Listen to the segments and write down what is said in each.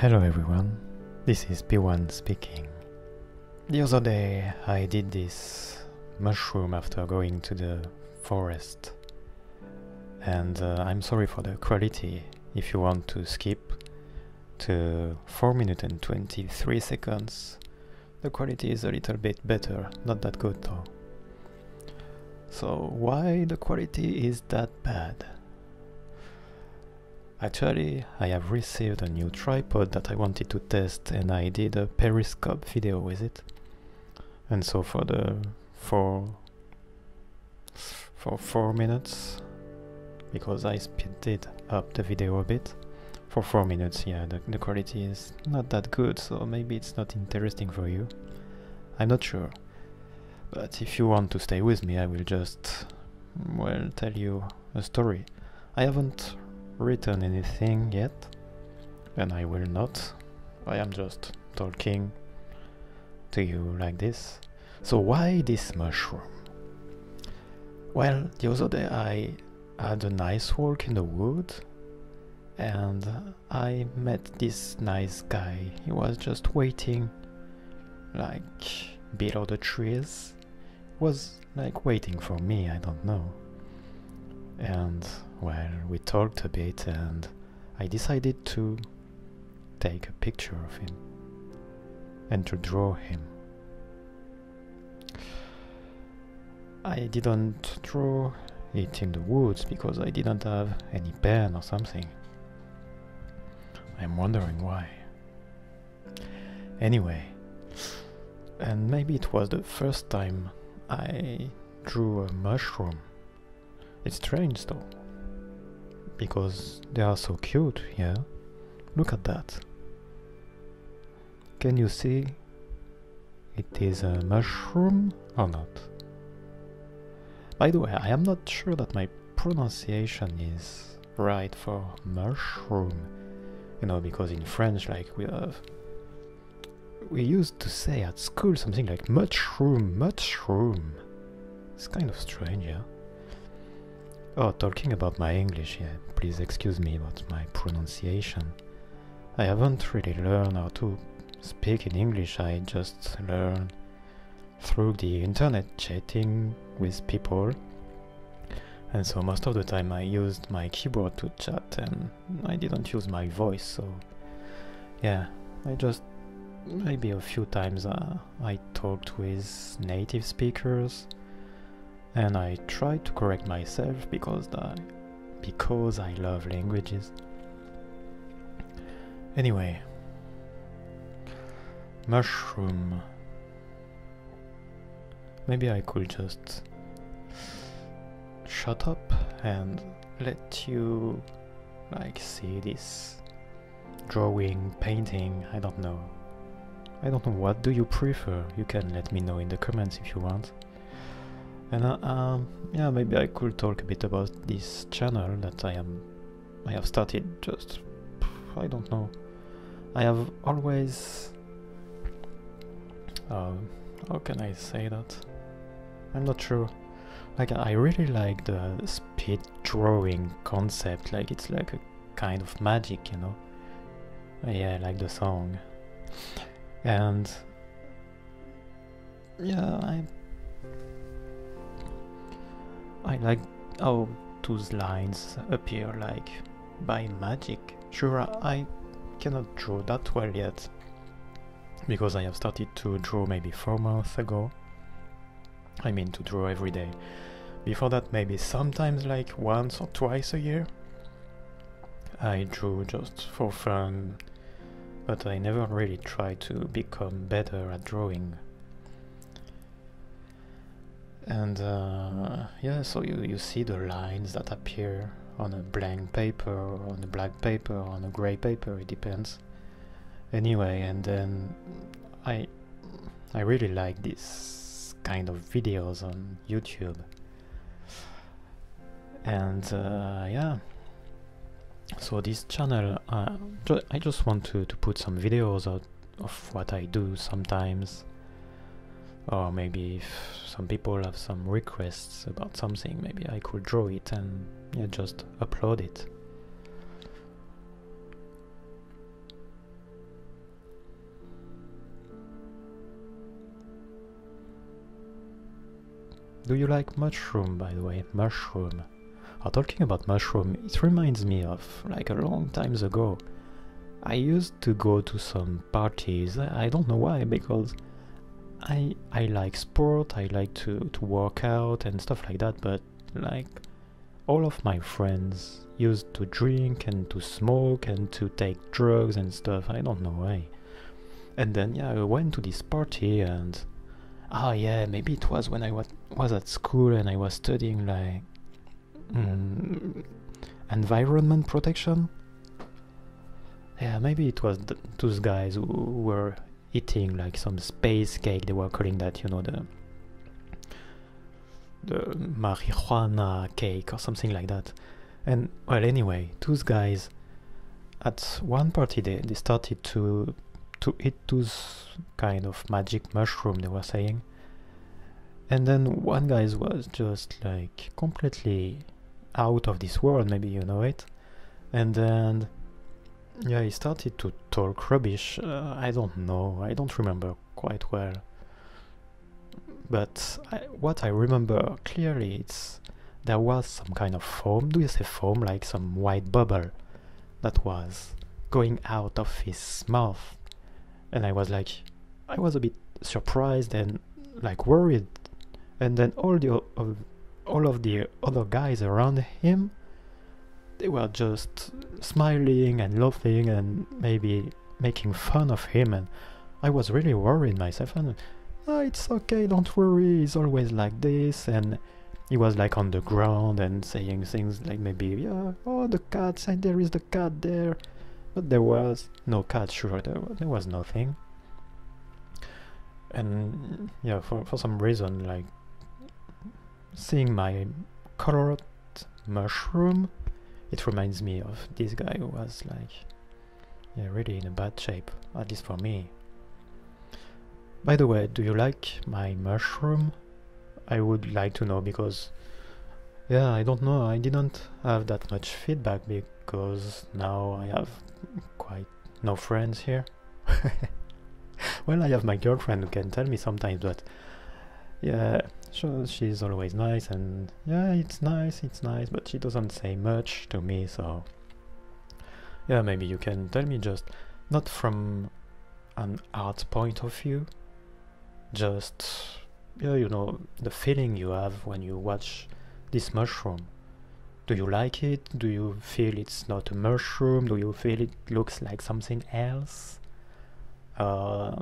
Hello everyone, this is P1 speaking. The other day I did this mushroom after going to the forest. And uh, I'm sorry for the quality. If you want to skip to 4 minutes and 23 seconds, the quality is a little bit better, not that good though. So why the quality is that bad? Actually, I have received a new tripod that I wanted to test and I did a periscope video with it. And so for the for for four minutes because I speeded up the video a bit for four minutes yeah the, the quality is not that good so maybe it's not interesting for you. I'm not sure. But if you want to stay with me I will just well tell you a story. I haven't written anything yet, and I will not. I am just talking to you like this. So why this mushroom? Well, the other day I had a nice walk in the wood and I met this nice guy. He was just waiting like below the trees. Was like waiting for me, I don't know. And well, we talked a bit and I decided to take a picture of him and to draw him. I didn't draw it in the woods because I didn't have any pen or something. I'm wondering why. Anyway, and maybe it was the first time I drew a mushroom. It's strange though because they are so cute, yeah? Look at that. Can you see it is a mushroom or not? By the way, I am not sure that my pronunciation is right for mushroom. You know, because in French, like we have, we used to say at school something like mushroom, mushroom. It's kind of strange, yeah? Oh, talking about my English, yeah, please excuse me about my pronunciation. I haven't really learned how to speak in English, I just learn through the internet chatting with people. And so most of the time I used my keyboard to chat and I didn't use my voice, so yeah, I just maybe a few times uh, I talked with native speakers and I try to correct myself because I, because I love languages. Anyway, mushroom. Maybe I could just shut up and let you like see this drawing, painting, I don't know. I don't know what do you prefer. You can let me know in the comments if you want. And uh, um, yeah, maybe I could talk a bit about this channel that I am, I have started just, I don't know. I have always, uh, how can I say that? I'm not sure. Like I really like the speed drawing concept. Like it's like a kind of magic, you know. Yeah, I like the song. And yeah, I I like how those lines appear like by magic. Sure, I cannot draw that well yet, because I have started to draw maybe 4 months ago. I mean to draw every day. Before that maybe sometimes like once or twice a year. I drew just for fun, but I never really tried to become better at drawing and uh, yeah so you, you see the lines that appear on a blank paper on a black paper on a gray paper it depends. Anyway and then I I really like this kind of videos on YouTube. And uh, yeah. So this channel uh, ju I just want to, to put some videos out of what I do sometimes or maybe if some people have some requests about something maybe I could draw it and yeah, just upload it Do you like mushroom by the way? Mushroom are talking about mushroom, it reminds me of like a long time ago. I used to go to some parties, I don't know why, because I I like sport. I like to to work out and stuff like that. But like all of my friends used to drink and to smoke and to take drugs and stuff. I don't know why. And then yeah, I went to this party and ah yeah, maybe it was when I was was at school and I was studying like mm, environment protection. Yeah, maybe it was th those guys who were eating like some space cake. They were calling that, you know, the the marijuana cake or something like that. And well, anyway, those guys at one party they, they started to to eat those kind of magic mushroom they were saying. And then one guy was just like completely out of this world, maybe you know it. And then yeah, he started to talk rubbish. Uh, I don't know. I don't remember quite well. But I, what I remember clearly, it's there was some kind of foam. Do you say foam? Like some white bubble that was going out of his mouth, and I was like, I was a bit surprised and like worried. And then all the all of the other guys around him they were just smiling and laughing and maybe making fun of him and I was really worried myself and oh, it's okay don't worry he's always like this and he was like on the ground and saying things like maybe yeah oh the cat there is the cat there but there was no cat sure there, there was nothing. And yeah for, for some reason like seeing my colored mushroom it reminds me of this guy who was like, yeah, really in a bad shape, at least for me. By the way, do you like my mushroom? I would like to know because, yeah, I don't know, I didn't have that much feedback because now I have quite no friends here. well, I have my girlfriend who can tell me sometimes, but yeah, so she's always nice and yeah, it's nice, it's nice, but she doesn't say much to me, so yeah, maybe you can tell me just not from an art point of view, just yeah, you know, the feeling you have when you watch this mushroom. Do you like it? Do you feel it's not a mushroom? Do you feel it looks like something else? Uh,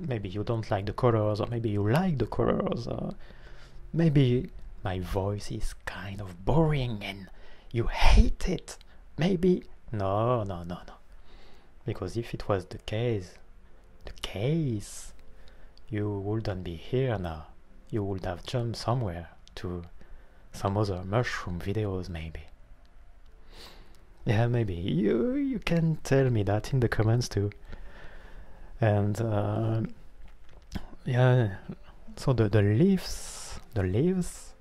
maybe you don't like the colors, or maybe you like the colors. Uh, maybe my voice is kind of boring and you hate it. Maybe. No, no, no, no. Because if it was the case, the case, you wouldn't be here now. You would have jumped somewhere to some other mushroom videos, maybe. Yeah, maybe. You you can tell me that in the comments too. And uh, yeah, so the the leaves, the leaves,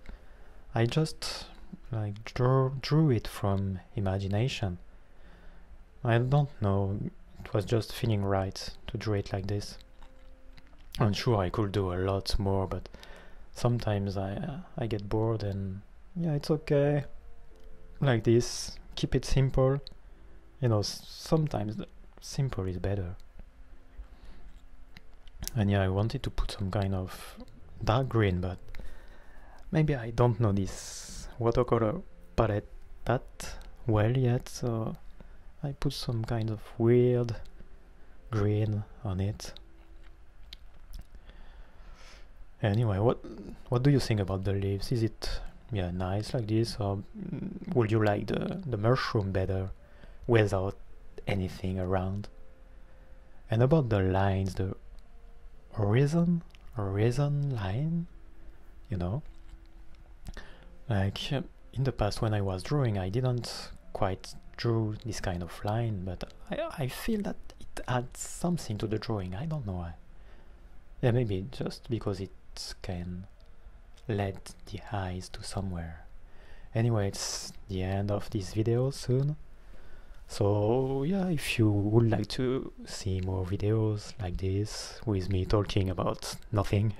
I just like drew drew it from imagination. I don't know. It was just feeling right to draw it like this. I'm sure I could do a lot more, but sometimes I uh, I get bored and yeah, it's okay. Like this, keep it simple. You know, sometimes simple is better and yeah I wanted to put some kind of dark green but maybe I don't know this. Watercolor palette that well yet so I put some kind of weird green on it. Anyway what what do you think about the leaves? Is it yeah nice like this or would you like the the mushroom better without anything around? And about the lines the horizon horizon line you know like in the past when I was drawing I didn't quite draw this kind of line but I, I feel that it adds something to the drawing. I don't know why. Yeah maybe just because it can lead the eyes to somewhere. Anyway it's the end of this video soon. So yeah, if you would like to see more videos like this with me talking about nothing,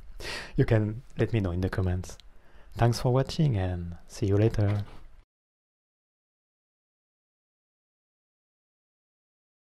you can let me know in the comments. Thanks for watching and see you later.